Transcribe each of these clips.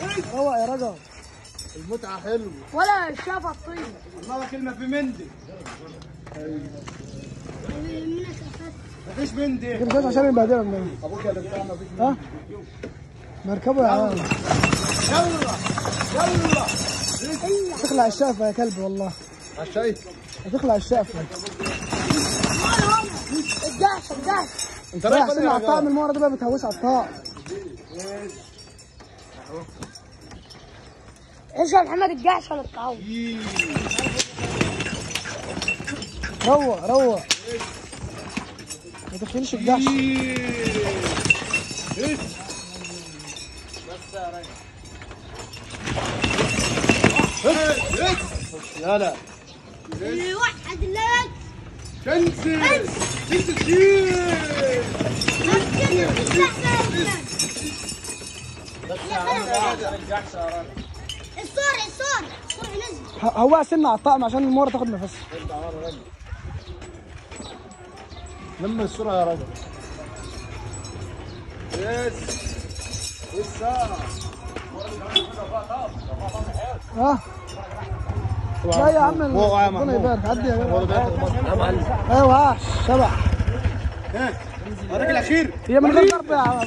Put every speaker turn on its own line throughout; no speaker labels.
شيل
روق يا رجل.
المتعة حلوة.
ولا شاف الطين.
الله كلمة في مندي. مفيش مندي.
كده شايف عشان يبهدلها من
أبوك يا بتاع مفيش
ها؟ مركبه يا عم.
يلا. يلا.
تخلع الشقفة يا كلب والله.
عشاي
هتخلع الشقفة.
الجعش الجعش
انت
رايح عشان على الطعم المره دي بقى بتهوش على الطعم
اشرب محمد الجعش ولا الطعام
روق روق. ما تخليش الجحش.
يلا
واحد لك. الصور الصور الصور نزل
هو سنة على الطعم عشان المره تاخد نفسها
لم الصورة يا رجل. يس لسه
ها؟ لا يا عم ربنا. يبارك. عدي يا
بيت
أيوه ها شبع
الراجل الاخير
هي من غير ضرب يا عم.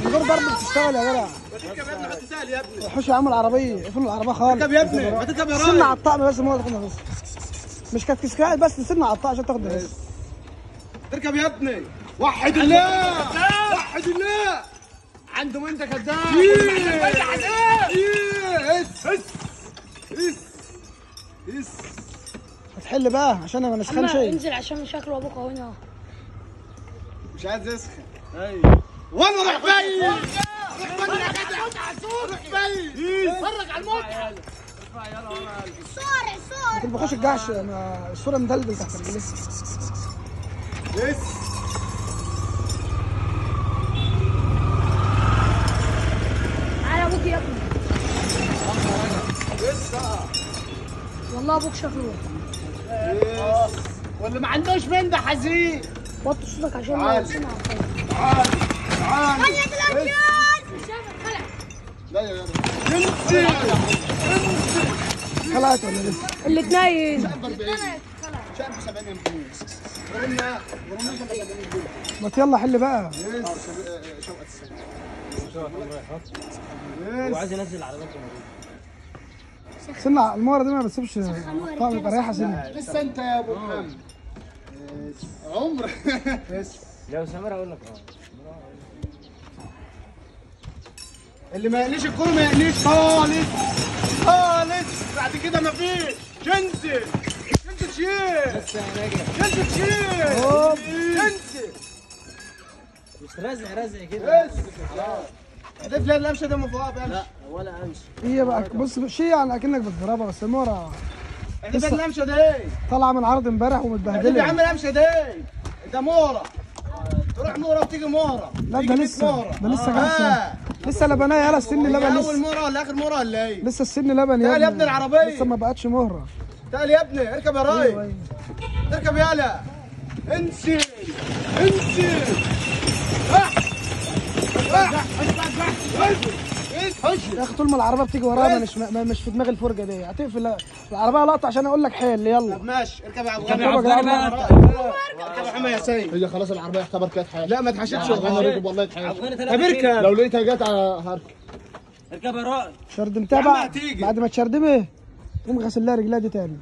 من غير ضرب بتشتغل يا جدع.
اركب يا ابني يا ابني.
حوش يا عم العربية اقفلوا العربية خالص.
اركب يا ابني ما تركب يا راجل.
على الطعم بس المره تاخد نفسها مش كسكاعد بس سنة على الطعم عشان تاخد نفسها
تركب يا ابني. وحد الله. وحد الله. عنده ده كذاب. اس اس اس اس
هتحل بقى عشان أنا ما نسخنش
انزل عشان شكله أبوك أهو هنا.
مش عايز يسخن. أيوه. وأنا روح بعيد روح بعيد يا جدع روح بعيد اتفرج على المتعه
الصور الصور
ما بخش الجحش أنا الصورة مدلدل تحت رجلي
يس
على أبوك يا ابني والله أبوك شكله
واللي ما عندوش من ده حزين.
وطي صوتك عشان ما. يسمع
تعال تعال
خليك الارجل خلع
لا يا انسي.
خلعت ولا لسه
اللي تنايم
شاب 70 يمكن قلنا قلنا 70
ما يلا حل بقى.
شوقة السنة
وعايز ينزل على نفسه
سنة المرة دي ما بتسيبش الطعم يبقى رايحه سنة
لسه انت يا ابو محمد. عمر.
لو سمير أقول لك آه
اللي ما يقليش الكورة ما يقليش خالص خالص. بعد كده ما فيش. جنسي. جنسي شيل
بس يا ناجح.
جنسي شيل. جنسي.
مش رزع رزع كده.
بس. هدف لا ده من فوق بقى
لا ولا أمشي.
هي بقى بص شيء يعني أكنك بتضربها بس المرة
هدف الامشى ده إيه
طالعة من عرض امبارح
هدف يا
ومتبهدله
عم الامشى ده إيه ده مورا. تروح مورا وتيجي مورا.
لا
تيجي
ده لسه. ده لسه
آه.
جالسه لسه لبنيه يالا السن
هي
لبن
أول
لسه
مورا ولا آخر مورا ولا إيه؟
لسه السن لبن يا
تعال يا ابني. العربية.
لسه ما بقتش مهرة.
تعال يا ابني اركب يا راي.
أيوه
اركب يالا. انسي انسي آه. آه.
يا أخي طول ما العربيه بتيجي ورانا مش مش في دماغ الفرجة دي. هتقفل العربية لقطة عشان أقول لك حيل. يلا.
طب ماشي اركب يا ابو
اركب يا
سيد
هي خلاص العربية اعتبر كانت حاجة
لا ما تحشدش
أنا راكب والله
افغاني
طب. اركب.
لو لقيتها جت على هركب.
اركب يا رائد
شردمتها بقى. بعد ما تشردمه قوم غسل لها رجلها دي تاني.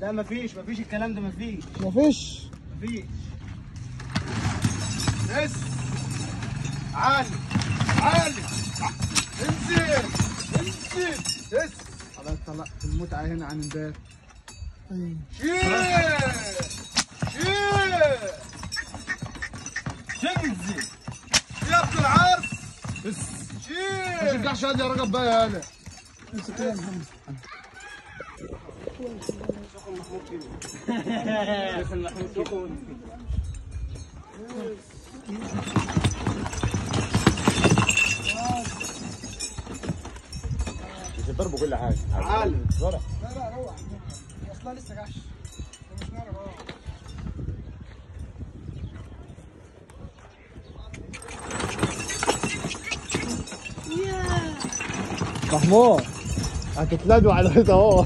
لا ما فيش ما فيش الكلام ده ما فيش.
مفيش
ما فيش. بس. عالي عالي انزل انزل بس
خلاص طلعت المتعه هنا عن امبارح.
شيل شيل شنزل يا ابن العرس
ما
شيل
ترجعش هادي يا رجب بقى يا أنا
امسك كده يا محمد
عشان الضرب كل حاجة.
عالم.
لا لا روح. أصلا لسه جحش مش نار
محمود هتتلدوا على الحيطة أهو.